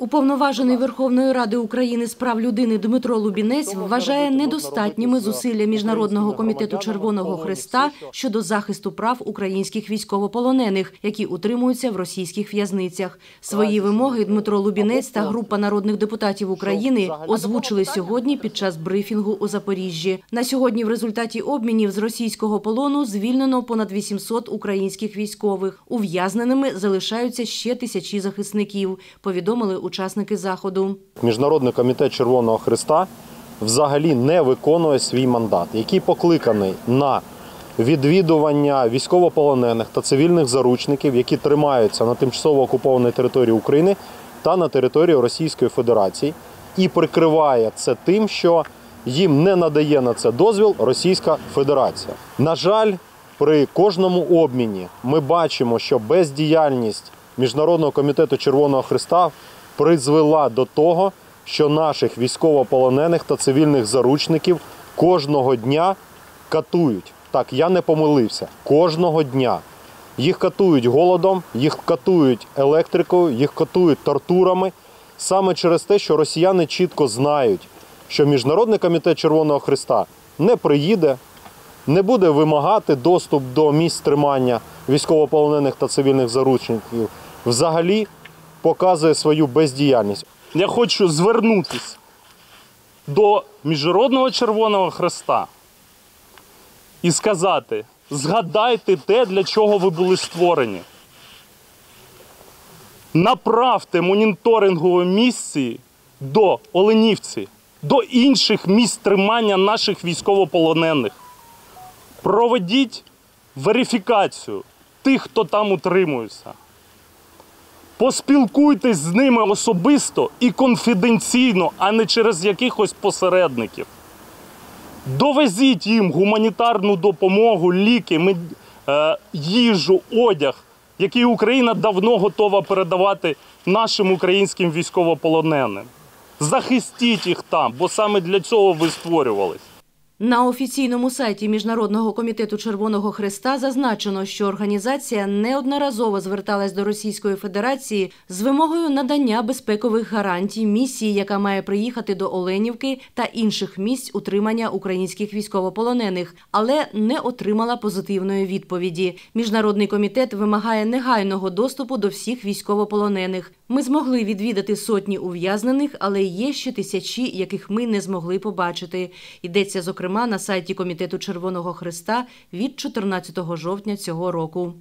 Уповноважений Верховної Ради України з прав людини Дмитро Лубінець вважає недостатніми зусилля Міжнародного комітету Червоного Хреста щодо захисту прав українських військовополонених, які утримуються в російських в'язницях. Свої вимоги Дмитро Лубінець та група народних депутатів України озвучили сьогодні під час брифінгу у Запоріжжі. На сьогодні в результаті обмінів з російського полону звільнено понад 800 українських військових. Ув'язненими залишаються ще тисячі захисників. Повідомили учасники заходу. Міжнародний комітет Червоного Христа взагалі не виконує свій мандат, який покликаний на відвідування військовополонених та цивільних заручників, які тримаються на тимчасово окупованій території України та на території Російської Федерації, і прикриває це тим, що їм не надає на це дозвіл Російська Федерація. На жаль, при кожному обміні ми бачимо, що бездіяльність Міжнародного комітету Червоного Христа призвела до того, що наших військовополонених та цивільних заручників кожного дня катують. Так, я не помилився. Кожного дня. Їх катують голодом, їх катують електрикою, їх катують тортурами. Саме через те, що росіяни чітко знають, що Міжнародний комітет Червоного Христа не приїде, не буде вимагати доступ до місць тримання військовополонених та цивільних заручників, взагалі показує свою бездіяльність. Я хочу звернутися до Міжнародного Червоного Хреста і сказати: згадайте те, для чого ви були створені. Направте моніторингові місії до Оленівці, до інших місць тримання наших військовополонених. Проведіть верифікацію тих, хто там утримується. Поспілкуйтесь з ними особисто і конфіденційно, а не через якихось посередників. Довезіть їм гуманітарну допомогу, ліки, мед- е, їжу, одяг, який Україна давно готова передавати нашим українським військовополоненим. Захистіть їх там, бо саме для цього ви створювались. На офіційному сайті Міжнародного комітету Червоного Хреста зазначено, що організація неодноразово зверталась до Російської Федерації з вимогою надання безпекових гарантій місії, яка має приїхати до Оленівки та інших місць утримання українських військовополонених, але не отримала позитивної відповіді. Міжнародний комітет вимагає негайного доступу до всіх військовополонених. Ми змогли відвідати сотні ув'язнених, але є ще тисячі, яких ми не змогли побачити. Йдеться зокрема на сайті Комітету Червоного Христа від 14 жовтня цього року.